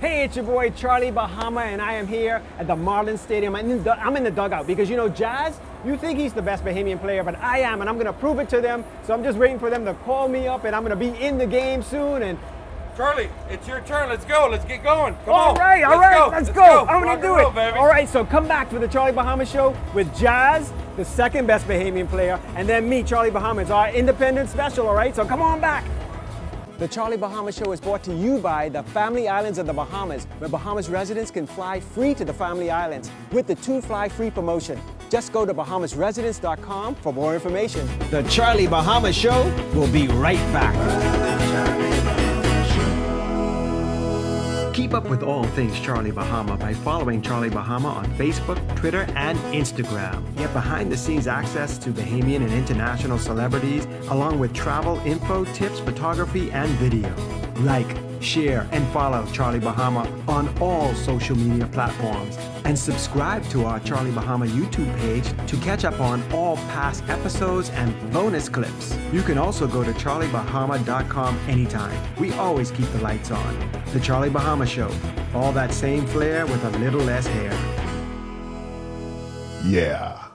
Hey, it's your boy Charlie Bahama, and I am here at the Marlins Stadium. I'm in, the, I'm in the dugout because you know, Jazz, you think he's the best Bahamian player, but I am, and I'm gonna prove it to them. So I'm just waiting for them to call me up, and I'm gonna be in the game soon. And Charlie, it's your turn. Let's go. Let's get going. Come all on. right, all right. Let's go. let's, Let's go. I'm Rock gonna do roll, it. baby. All right, so come back for the Charlie Bahama show with Jazz, the second best Bahamian player, and then me, Charlie Bahama. It's our independent special. All right, so come on back. The Charlie Bahamas Show is brought to you by the Family Islands of the Bahamas, where Bahamas residents can fly free to the Family Islands with the Two Fly Free promotion. Just go to bahamasresidents.com for more information. The Charlie Bahamas Show will be right back. Keep up with all things Charlie Bahama by following Charlie Bahama on Facebook, Twitter, and Instagram. Get behind the scenes access to Bahamian and international celebrities, along with travel info, tips, photography, and video. Like, share, and follow Charlie Bahama on all social media platforms. And subscribe to our Charlie Bahama YouTube page to catch up on all past episodes and bonus clips. You can also go to charliebahama.com anytime. We always keep the lights on. The Charlie Bahama Show. All that same flair with a little less hair. Yeah.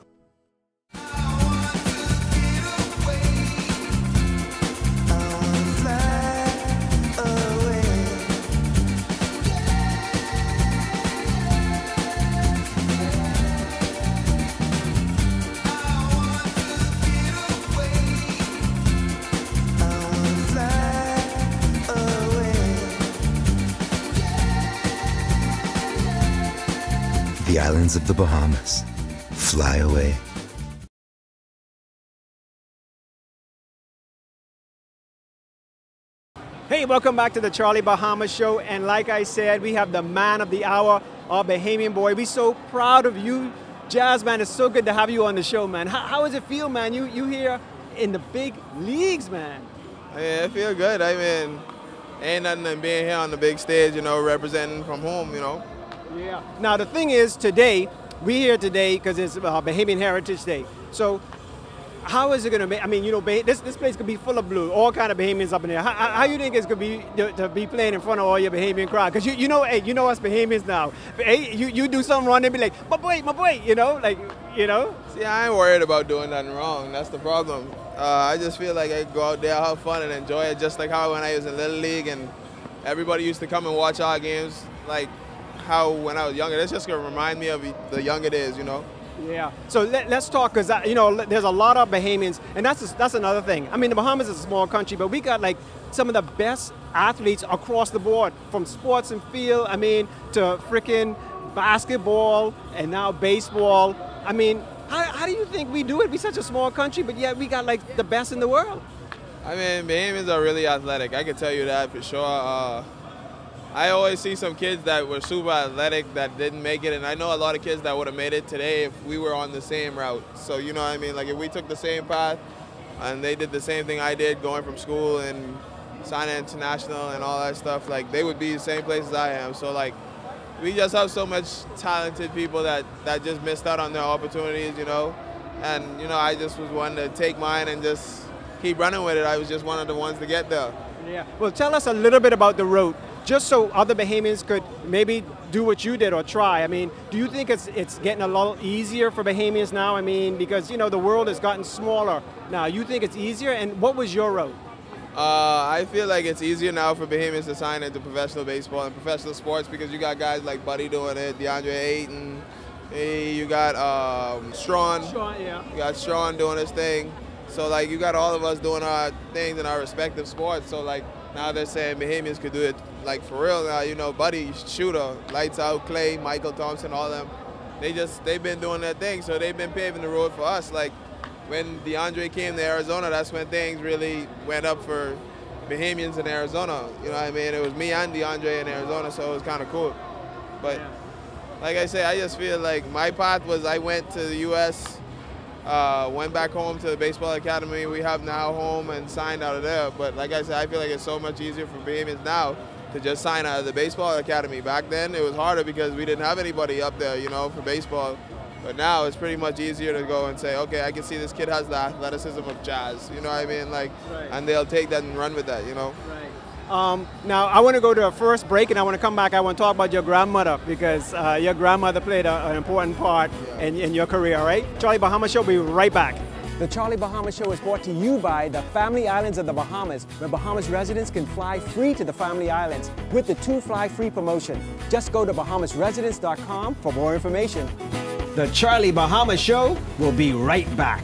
The islands of the Bahamas. Fly away. Hey, welcome back to the Charlie Bahama Show. And like I said, we have the man of the hour, our Bahamian boy. We're so proud of you, Jazz, man. It's so good to have you on the show, man. How, how does it feel, man? You you here in the big leagues, man. I mean, I feel good. I mean, ain't nothing than being here on the big stage, you know, representing from home, you know. Yeah. Now the thing is, today we're here today because it's uh, Bahamian Heritage Day. So. How is it going to be? I mean, you know, this, this place could be full of blue, all kind of Bahamians up in there. How, how you think it's going to be to, to be playing in front of all your Bahamian crowd? Because you, you know, hey, you know us Bahamians now. Hey, you, you do something wrong, they be like, my boy, my boy, you know, like, you know. See, I ain't worried about doing nothing wrong. That's the problem. Uh, I just feel like I go out there, have fun, and enjoy it, just like how when I was in Little League and everybody used to come and watch our games, like how when I was younger. That's just going to remind me of the younger days, you know. Yeah. So let, us talk, because you know, there's a lot of Bahamians, and that's that's another thing. I mean, the Bahamas is a small country, but we got like some of the best athletes across the board, from sports and field. I mean, to freaking basketball and now baseball. I mean, how, how do you think we do it? We're such a small country, but yet we got like the best in the world. I mean, Bahamians are really athletic. I can tell you that for sure. Uh, I always see some kids that were super athletic that didn't make it, and I know a lot of kids that would have made it today if we were on the same route. So you know what I mean? Like if we took the same path, and they did the same thing I did, going from school and signing international and all that stuff, like they would be the same place as I am. So like, we just have so much talented people that that just missed out on their opportunities, you know. And you know, I just was one to take mine and just keep running with it. I was just one of the ones to get there. Yeah. Well, tell us a little bit about the route, just so other Bahamians could maybe do what you did or try. I mean, do you think it's it's getting a little easier for Bahamians now? I mean, because you know the world has gotten smaller now. You think it's easier? And what was your road? Uh, I feel like it's easier now for Bahamians to sign into professional baseball and professional sports because you got guys like Buddy doing it, DeAndre Ayton, hey, you got um, Strawn, Sure, yeah. you got Strawn doing his thing. So like you got all of us doing our things in our respective sports. So like now they're saying Bahamians could do it like for real now. You know, Buddy, Shooter, Lights Out, Klay, Mychal Thompson, all them. They just they've been doing their thing. So they've been paving the road for us. Like when DeAndre came to Arizona, that's when things really went up for Bahamians in Arizona. You know what I mean? It was me and DeAndre in Arizona, so it was kind of cool. But like I say, I just feel like my path was I went to the U.S., uh, went back home to the baseball academy we have now home and signed out of there. But like I said, I feel like it's so much easier for Bahamians now to just sign out of the baseball academy. Back then, it was harder because we didn't have anybody up there, you know, for baseball. But now it's pretty much easier to go and say, okay, I can see this kid has the athleticism of jazz. You know what I mean? Like, Right. and they'll take that and run with that. You know. Um, now, I want to go to a first break and I want to come back. I want to talk about your grandmother because uh, your grandmother played a, an important part in, in your career, all right? Charlie Bahama Show be right back. The Charlie Bahama Show is brought to you by the Family Islands of the Bahamas, where Bahamas residents can fly free to the Family Islands with the Two Fly Free promotion. Just go to bahamasresidents.com for more information. The Charlie Bahama Show will be right back.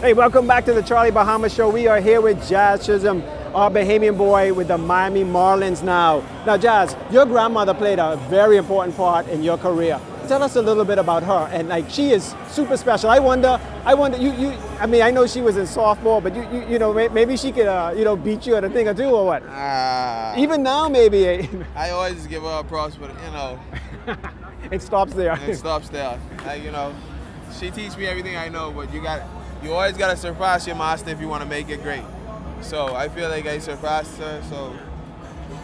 Hey, welcome back to the Charlie Bahama Show. We are here with Jazz Chisholm, our Bahamian boy with the Miami Marlins now. Now, Jazz, your grandmother played a very important part in your career. Tell us a little bit about her, and like she is super special. I wonder, I wonder, you, you. I mean, I know she was in softball, but you, you, you know, maybe she could, uh, you know, beat you at a thing or two or what? Ah. Even now, maybe I always give her a props, but you know, it stops there. it stops there. Like, you know, she teach me everything I know, but you got, you always gotta surpass your master if you want to make it great. So I feel like I surpassed her. So,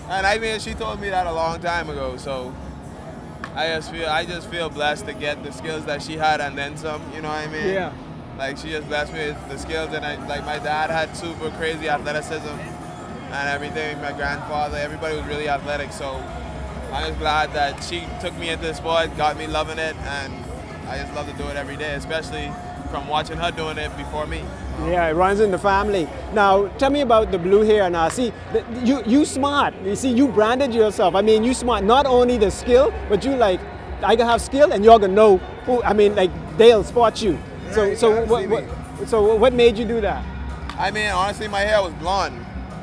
and I mean, she told me that a long time ago. So I just feel, I just feel blessed to get the skills that she had and then some. You know what I mean? Yeah. Like she just blessed me with the skills, and I, like my dad had super crazy athleticism and everything. My grandfather, everybody was really athletic. So I'm just glad that she took me into the sport, got me loving it, and I just love to do it every day, especially from watching her doing it before me. Yeah, it runs in the family. Now, tell me about the blue hair. Now, see, th- you you smart. You see, you branded yourself. I mean, you smart. Not only the skill, but you like, I can have skill, and you're gonna know who. I mean, like they'll spot you. So, Right, so what, what, so what made you do that? I mean, honestly, my hair was blonde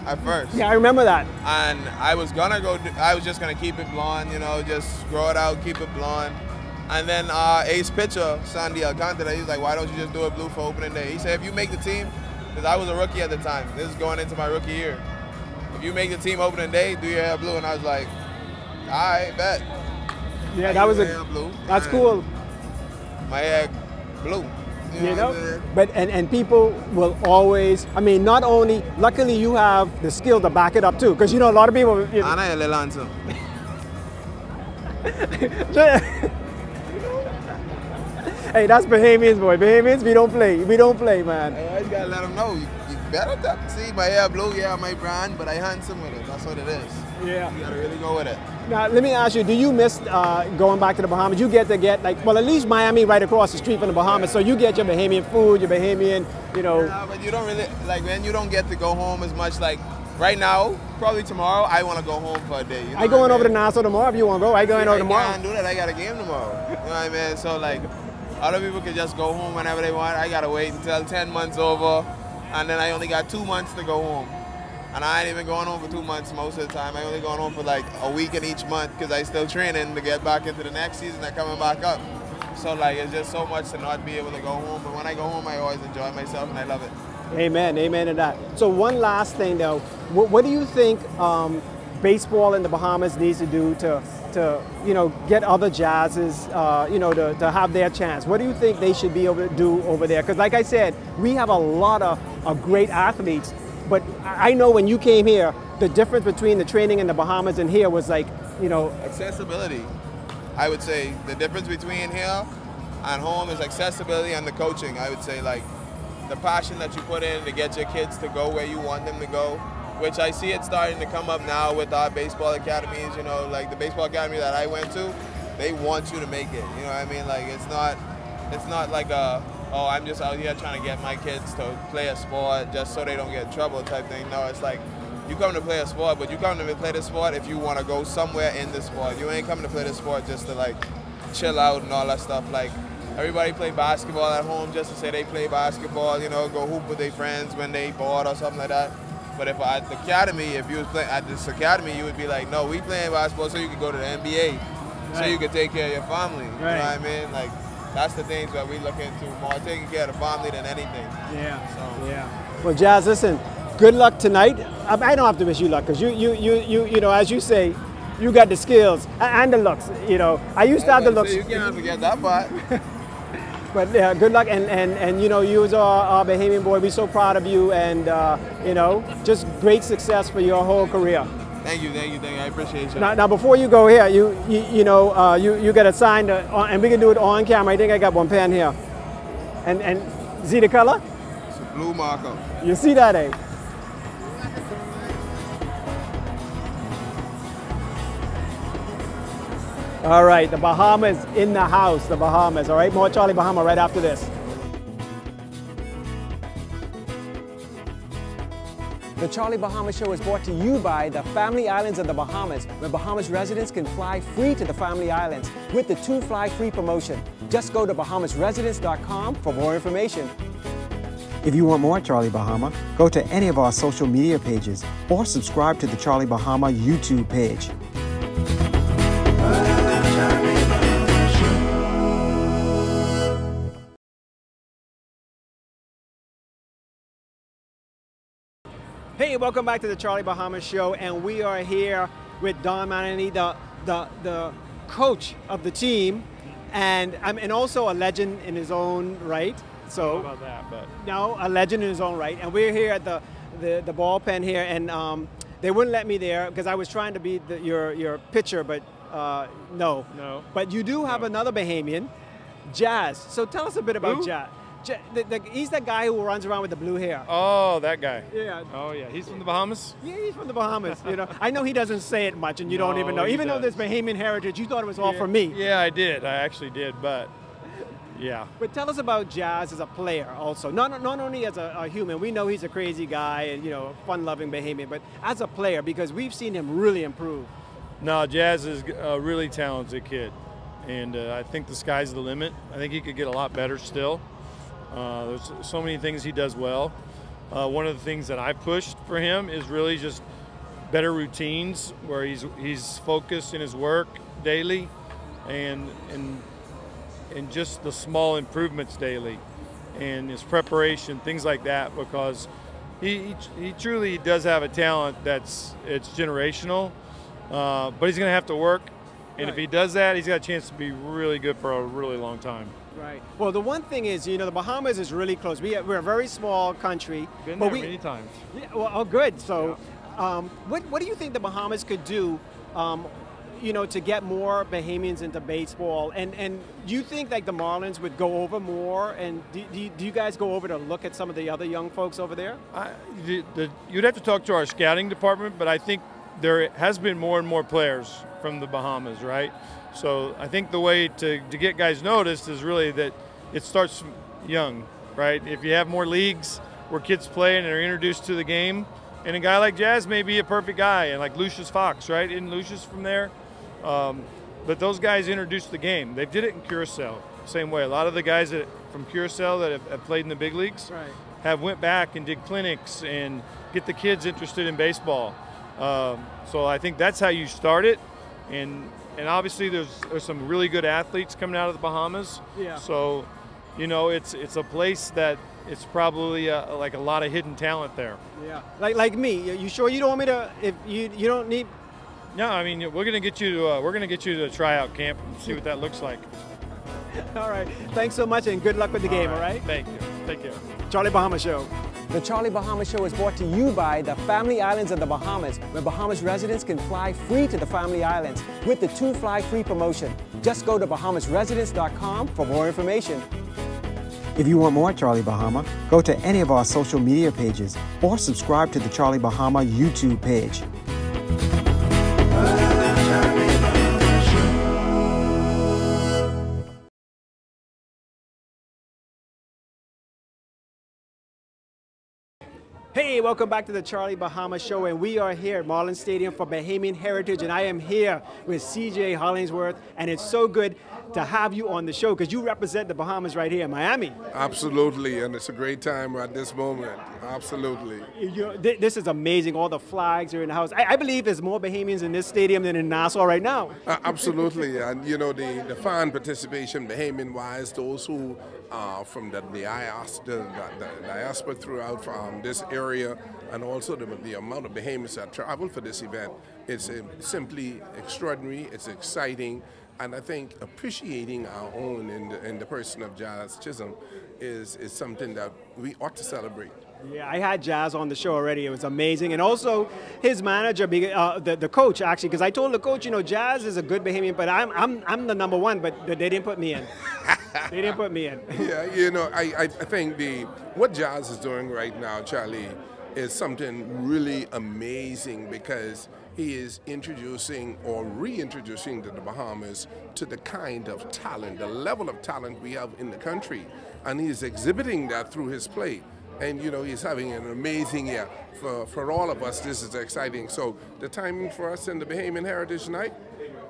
at first. Yeah, I remember that. and I was gonna go. do- I was just gonna keep it blonde, you know, just grow it out, keep it blonde. And then uh, Ace pitcher Sandy Alcantara, he's like, "Why don't you just do it blue for opening day?" He said, "If you make the team, because I was a rookie at the time. This is going into my rookie year. If you make the team opening day, do your hair blue." And I was like, "All right, bet." Yeah, I that was a. blue, That's and cool. My hair blue. You what know, I'm but and, and people will always. I mean, not only. Luckily, you have the skill to back it up too, because you know a lot of people. You know, hey, that's Bahamians, boy. Bahamians, we don't play. We don't play, man. I always gotta let them know. You, you better tap- see my hair blue, yeah, my brand, but I handsome with it. That's what it is. Yeah. You gotta really go with it. Now, let me ask you, do you miss uh, going back to the Bahamas? You get to get, like, well, at least Miami right across the street from the Bahamas, so you get your Bahamian food, your Bahamian, you know. Yeah, but you don't really like when you don't get to go home as much. Like right now, probably tomorrow, I want to go home for a day. You know I going mean? over to Nassau tomorrow if you want to go. I going over tomorrow. I can't do that. I got a game tomorrow. You know what I mean? So like, other people can just go home whenever they want. I gotta wait until 10 months over, and then I only got two months to go home. And I ain't even going home for two months most of the time. I only going home for like a week in each month because I still training to get back into the next season and coming back up. So like, it's just so much to not be able to go home. But when I go home, I always enjoy myself and I love it. Amen, amen to that. So one last thing though, what, what do you think um, baseball in the Bahamas needs to do to, to you know, get other jazzes, uh, you know, to, to have their chance? What do you think they should be able to do over there? Because like I said, we have a lot of, of great athletes, but I know when you came here, the difference between the training in the Bahamas and here was like, you know, accessibility. I would say the difference between here and home is accessibility and the coaching. I would say like the passion that you put in to get your kids to go where you want them to go, which I see it starting to come up now with our baseball academies. You know, like the baseball academy that I went to, they want you to make it. You know what I mean? Like it's not, it's not like a oh I'm just out here trying to get my kids to play a sport just so they don't get in trouble type thing. No, it's like you come to play a sport, but you come to play the sport if you want to go somewhere in the sport. You ain't coming to play the sport just to like chill out and all that stuff. Like everybody play basketball at home just to say they play basketball. You know, go hoop with their friends when they bored or something like that. But if at the academy, if you was playing at this academy, you would be like, no, we playing basketball so you could go to the NBA, so you could take care of your family. You know what I mean? Like that's the things that we look into more, taking care of the family than anything. Yeah. So- Yeah. Well, Jazz, listen. Good luck tonight. I, I don't have to wish you luck because you, you, you, you, you know, as you say, you got the skills and the looks. You know, I used to have the looks, You can't forget that part. but yeah, good luck. And, and, and you know, you as our, our Bahamian boy, we're so proud of you, and uh, you know, just great success for your whole career. thank you, thank you, thank you. I appreciate you. Now, now before you go here, you, you, you know, uh, you, you got to sign, uh, and we can do it on camera. I think I got one pen here. And, and see the color? It's a blue marker. You see that, eh? All right, the Bahamas in the house, the Bahamas. All right, more Charlie Bahama right after this. The Charlie Bahama Show is brought to you by the Family Islands of the Bahamas, where Bahamas residents can fly free to the Family Islands with the Two Fly Free promotion. Just go to bahamasresidents.com for more information. If you want more Charlie Bahama, go to any of our social media pages or subscribe to the Charlie Bahama YouTube page. Hey, welcome back to the Charlie Bahama Show, and we are here with Don Mattingly, the the the coach of the team, and um, and also a legend in his own right. So about that, but no, a legend in his own right. And we're here at the the, the ball pen here, and um, they wouldn't let me there because I was trying to be the, your your pitcher, but uh, no. No. But you do have another Bahamian, Jazz. So tell us a bit about Who? Jazz. Ja- the, the, he's the guy who runs around with the blue hair. oh, that guy. Yeah. Oh yeah, he's from the Bahamas. Yeah, he's from the Bahamas. You know, I know he doesn't say it much, and you don't even know. he Even though there's Bahamian heritage, you thought it was all for me. Yeah, I did. I actually did, but yeah. But tell us about Jazz as a player, also. Not not only as a, a human, we know he's a crazy guy and you know, fun-loving Bahamian, but as a player because we've seen him really improve. No, Jazz is a really talented kid, and uh, I think the sky's the limit. I think he could get a lot better still. Uh, there's so many things he does well. Uh, one of the things that I pushed for him is really just better routines where he's he's focused in his work daily, and and and just the small improvements daily, and his preparation, things like that, because he he, he truly does have a talent that's it's generational, uh, but he's going to have to work, and if he does that, he's got a chance to be really good for a really long time. Right. Well, the one thing is, you know, the Bahamas is really close. We, we're a very small country. Been but there we, many times. Yeah, well, oh, good. So, um, what, what do you think the Bahamas could do, um, you know, to get more Bahamians into baseball? And and do you think like the Marlins would go over more? And do, do, you, do you guys go over to look at some of the other young folks over there? I, the, the, you'd have to talk to our scouting department, but I think there has been more and more players from the Bahamas, right? So I think the way to, to get guys noticed is really that it starts young, right? If you have more leagues where kids play and are introduced to the game, and a guy like Jazz may be a perfect guy, and like Lucius Fox, right? Isn't Lucius from there? Um, but those guys introduced the game. They did it in Curacao, same way. A lot of the guys that from Curacao that have, have played in the big leagues Right. have went back and did clinics and get the kids interested in baseball. Um, so I think that's how you start it, and and obviously there's there's some really good athletes coming out of the Bahamas. Yeah. So, you know, it's it's a place that it's probably uh like a lot of hidden talent there. Yeah. Like like me. You- You sure you don't want me to? If you you don't need. No, I mean we're gonna get you to uh, we're gonna get you to a tryout camp and see what that looks like. All right. Thanks so much, and good luck with the game. All right. Thank you. Take care. Charlie Bahama Show. The Charlie Bahama Show is brought to you by the Family Islands of the Bahamas, where Bahamas residents can fly free to the Family Islands with the Two Fly Free promotion. Just go to bahamasresidents.com for more information. If you want more Charlie Bahama, go to any of our social media pages or subscribe to the Charlie Bahama YouTube page. Welcome back to the Charlie Bahama Show, and we are here at Marlin Stadium for Bahamian Heritage, and I am here with CJ Hollingsworth, and it's so good to have you on the show because you represent the Bahamas right here in Miami. Absolutely, and it's a great time at this moment. Absolutely. You th- this is amazing. All the flags are in the house. I, I believe there's more Bahamians in this stadium than in Nassau right now. Uh, absolutely, and you know the, the fan participation, Bahamian wise, those who are from the, the, diaspora throughout from this area, and also the, the amount of Bahamians that travel for this event, it's uh, simply extraordinary. It's exciting. And I think appreciating our own in the, in the person of Jazz Chisholm is, is something that we ought to celebrate. Yeah, I had Jazz on the show already. It was amazing. And also his manager, uh, the, the coach, actually, because I told the coach, you know, Jazz is a good Bahamian, but I'm, I'm, I'm the number one, but they didn't put me in. they didn't put me in. yeah, you know, I, I, think the what Jazz is doing right now, Charlie, is something really amazing because he is introducing or reintroducing to the Bahamas to the kind of talent, the level of talent we have in the country. And he's exhibiting that through his play. And you know, he's having an amazing year. For, for all of us, this is exciting. So the timing for us in the Bahamian Heritage Night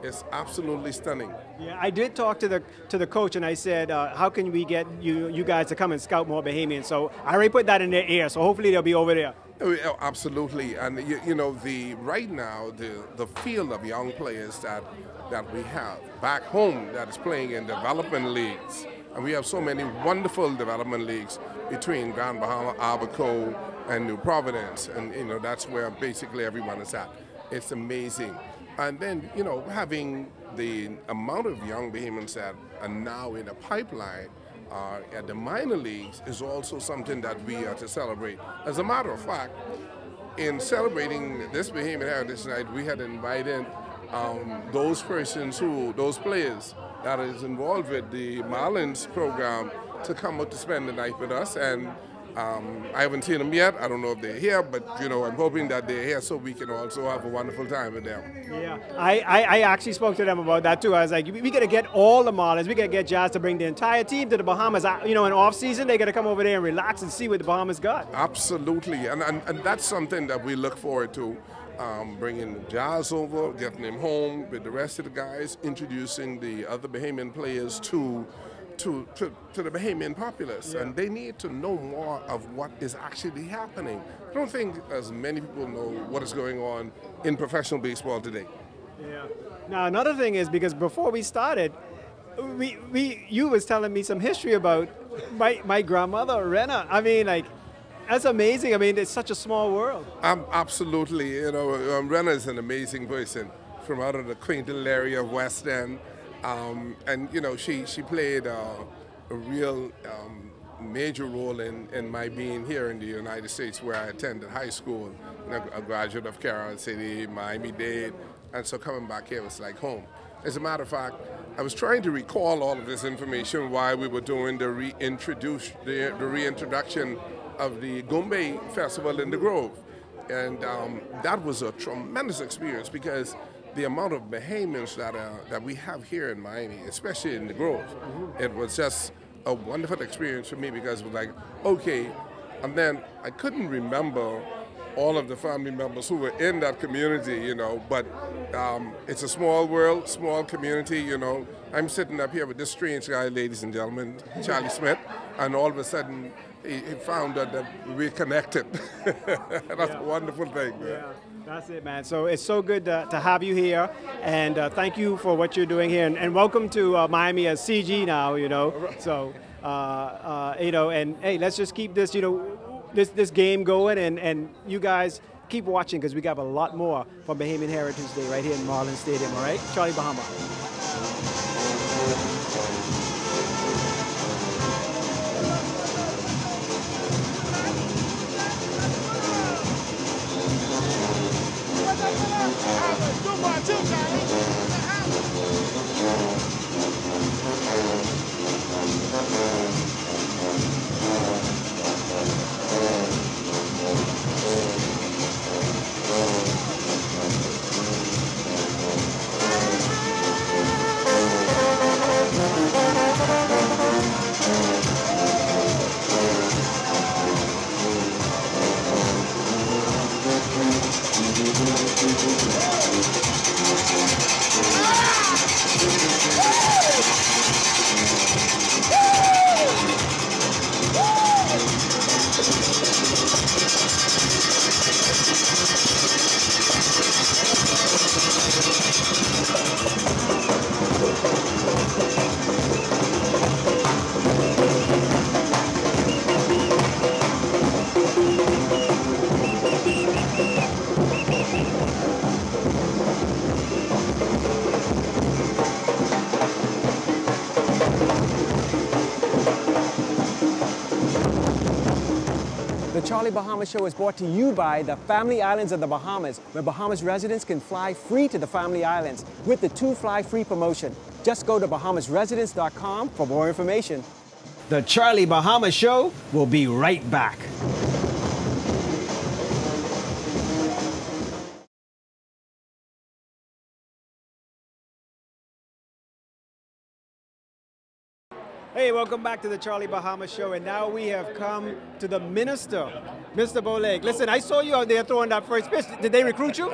is absolutely stunning. Yeah, I did talk to the to the coach, and I said, uh, "How can we get you you guys to come and scout more Bahamians?" So I already put that in their ear. So hopefully they'll be over there. Oh, absolutely, and you, you know the right now the the field of young players that that we have back home that is playing in development leagues, and we have so many wonderful development leagues between Grand Bahama, Abaco, and New Providence, and you know that's where basically everyone is at. It's amazing, and then you know having the amount of young Bahamians that are now in a pipeline uh, at the minor leagues is also something that we are to celebrate. As a matter of fact, in celebrating this Bahamian Heritage Night, we had invited um, those persons who, those players that is involved with the Marlins program to come out to spend the night with us. And um, I haven't seen them yet. I don't know if they're here, but you know, I'm hoping that they're here so we can also have a wonderful time with them. Yeah, I, I, I actually spoke to them about that too. I was like, we, we got to get all the Marlins. We got to get Jazz to bring the entire team to the Bahamas. You know, in off season, they got to come over there and relax and see what the Bahamas got. Absolutely, and, and, and that's something that we look forward to. Um, bringing Jazz over, getting him home with the rest of the guys, introducing the other Bahamian players to to, to, to the Bahamian populace, and they need to know more of what is actually happening. I don't think as many people know what is going on in professional baseball today. Yeah. Now another thing is because before we started, we, we you was telling me some history about my, my grandmother Rena. I mean, like that's amazing. I mean, it's such a small world. Um, absolutely, you know, um, Rena is an amazing person from out of the quaint little area of West End, um, and you know, she she played uh, a real um, major role in, in my being here in the United States, where I attended high school, a graduate of Carol City, Miami Dade, and so coming back here was like home. As a matter of fact, I was trying to recall all of this information while we were doing the reintroduce the, the reintroduction of the Goombay Festival in the Grove. And um, that was a tremendous experience because the amount of Bahamians that, uh, that we have here in Miami, especially in the Grove, it was just a wonderful experience for me because it was like, okay, and then I couldn't remember all of the family members who were in that community, you know, but um, it's a small world, small community, you know. I'm sitting up here with this strange guy, ladies and gentlemen, Charlie Smith, and all of a sudden he, he found out that we're connected. That's a wonderful thing. Yeah, that's it, man. So it's so good to, to have you here, and uh, thank you for what you're doing here, and, and welcome to uh, Miami as CG now. You know, so uh, uh, you know, and hey, let's just keep this, you know, this this game going, and and you guys keep watching because we got a lot more for Bahamian Heritage Day right here in Marlin Stadium. All right, Charlie Bahama. part two, Charlie. It's a. Charlie Bahama Show is brought to you by the Family Islands of the Bahamas, where Bahamas residents can fly free to the Family Islands with the Two Fly Free promotion. Just go to bahamasresidents.com for more information. The Charlie Bahama Show will be right back. Welcome back to the Charlie Bahama Show, and now we have come to the minister, Mr. Bowleg. Listen, I saw you out there throwing that first pitch. Did they recruit you?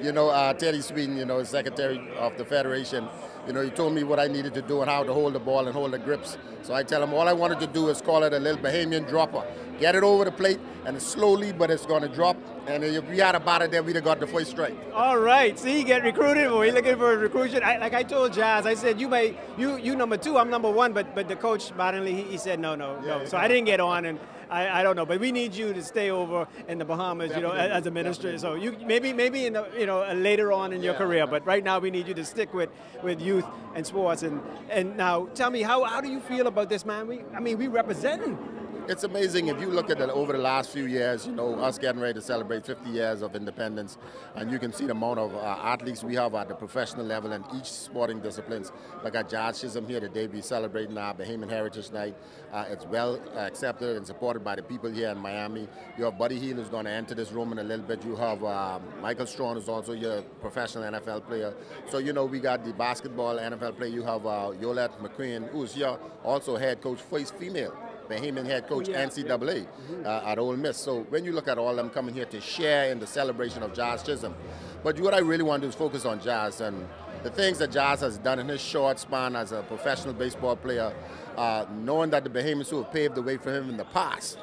You know, uh, Teddy Sweden, you know, Secretary of the Federation, you know, he told me what I needed to do and how to hold the ball and hold the grips. So I tell him all I wanted to do is call it a little Bahamian dropper. Get it over the plate, and slowly, but it's going to drop. And if we had about it, then we'd have got the first strike. All right, see, get recruited. We're looking for a recruitment. I, like I told Jazz, I said you may you you number two, I'm number one, but but the coach Mattingly, he, he said no, no, no. So I didn't get on, and I, I don't know, but we need you to stay over in the Bahamas, you know, as, a minister. So you maybe maybe in the, you know later on in your career, but right now we need you to stick with with youth and sports. And and now tell me how how do you feel about this, man? We I mean we representing. It's amazing if you look at it over the last few years, you know, us getting ready to celebrate 50 years of independence, and you can see the amount of uh, athletes we have at the professional level in each sporting disciplines. Like at Jazz Chisholm here today, we celebrating our Bahamian Heritage Night. Uh, it's well accepted and supported by the people here in Miami. You have Buddy Hield who's going to enter this room in a little bit. You have um, Michael Strawn who's also your professional NFL player. So, you know, we got the basketball NFL player. You have uh, Yolett McCuin, who's here, also head coach, first female Bahamian head coach, NCAA uh, at Ole Miss. So when you look at all of them coming here to share in the celebration of Jazz Chisholm, but what I really want to do is focus on Jazz and the things that Jazz has done in his short span as a professional baseball player, uh, knowing that the Bahamians who have paved the way for him in the past,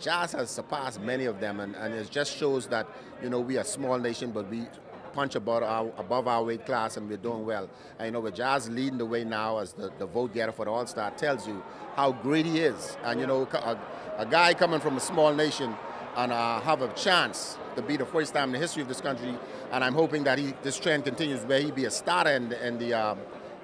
Jazz has surpassed many of them, and, and it just shows that you know we are a small nation, but we punch above our, above our weight class and we're doing well. And you know, with Jazz leading the way now as the, the vote getter for the All Star tells you how great he is. And you know, a, a guy coming from a small nation and uh, have a chance to be the first time in the history of this country. And I'm hoping that he, this trend continues where he be a starter in the, in the um,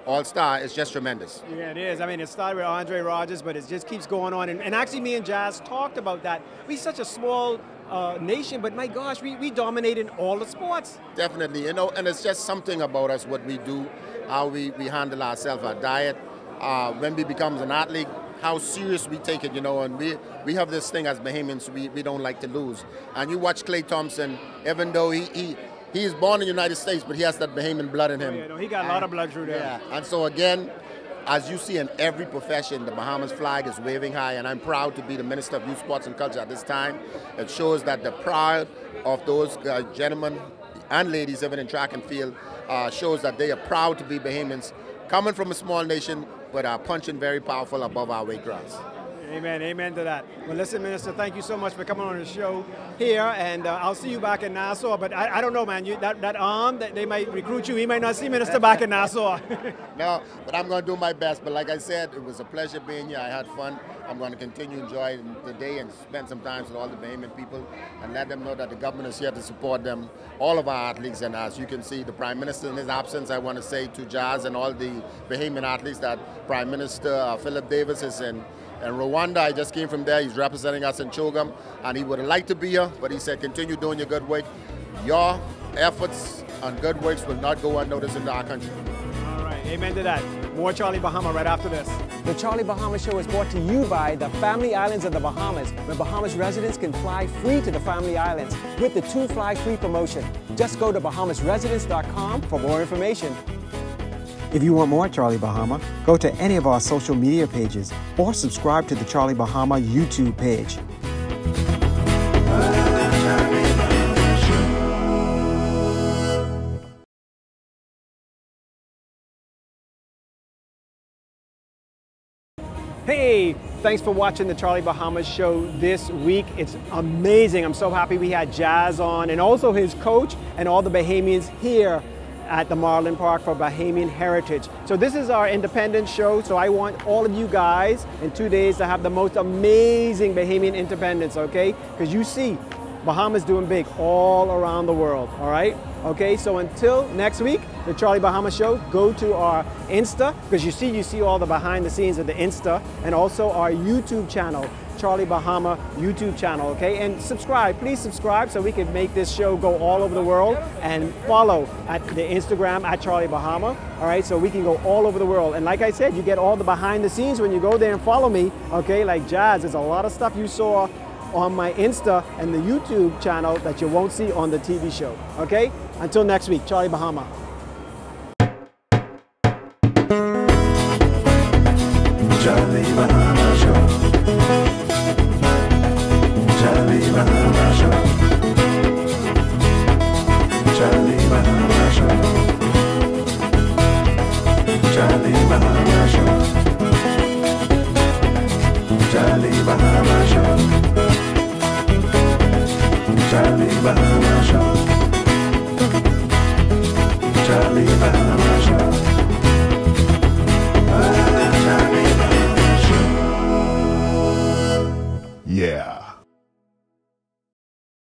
all-Star is just tremendous. Yeah, it is. I mean, it started with Andre Rodgers, but it just keeps going on. And, and actually, me and Jazz talked about that. We're such a small uh, nation, but my gosh, we, we dominate in all the sports. Definitely, you know, and it's just something about us, what we do, how we, we handle ourselves, our diet. Uh, when we become an athlete, how serious we take it, you know, and we, we have this thing as Bahamians, we, we don't like to lose. And you watch Klay Thompson, even though he, he he is born in the United States, but he has that Bahamian blood in him. Oh, yeah, no, he got a lot of blood through there. Yeah, and so again, as you see in every profession, the Bahamas flag is waving high, and I'm proud to be the Minister of Youth Sports and Culture at this time. It shows that the pride of those uh, gentlemen and ladies even in track and field uh, shows that they are proud to be Bahamians, coming from a small nation, but are punching very powerful above our weight class. Amen. Amen to that. Well, listen, Minister, thank you so much for coming on the show here, and uh, I'll see you back in Nassau. But I, I don't know, man. You, that, that arm, that they might recruit you. He might not see Minister back in Nassau. no, but I'm going to do my best. But like I said, it was a pleasure being here. I had fun. I'm going to continue enjoying the day and spend some time with all the Bahamian people and let them know that the government is here to support them, all of our athletes. And as you can see, the Prime Minister in his absence, I want to say to Jazz and all the Bahamian athletes that Prime Minister uh, Philip Davis is in and Rwanda, I just came from there. He's representing us in CHOGM, and he would like to be here, but he said, continue doing your good work. Your efforts and good works will not go unnoticed in our country. All right, amen to that. More Charlie Bahama right after this. The Charlie Bahama Show is brought to you by the Family Islands of the Bahamas, where Bahamas residents can fly free to the Family Islands with the Two Fly Free promotion. Just go to bahamasresidents.com for more information. If you want more Charlie Bahama, go to any of our social media pages or subscribe to the Charlie Bahama YouTube page. Hey, thanks for watching the Charlie Bahamas show this week. It's amazing. I'm so happy we had Jazz on and also his coach and all the Bahamians here at the Marlin Park for Bahamian Heritage. So this is our independence show, so I want all of you guys in two days to have the most amazing Bahamian independence, okay? Because you see, Bahamas doing big all around the world, all right? Okay, so until next week, the Charlie Bahama Show, go to our Insta, because you see, you see all the behind the scenes of the Insta, and also our YouTube channel. Charlie Bahama YouTube channel, okay? And subscribe, please subscribe so we can make this show go all over the world and follow at the Instagram at Charlie Bahama, all right? So we can go all over the world. And like I said, you get all the behind the scenes when you go there and follow me, okay? Like Jazz, there's a lot of stuff you saw on my Insta and the YouTube channel that you won't see on the TV show, okay? Until next week, Charlie Bahama. Charlie Bahama Show.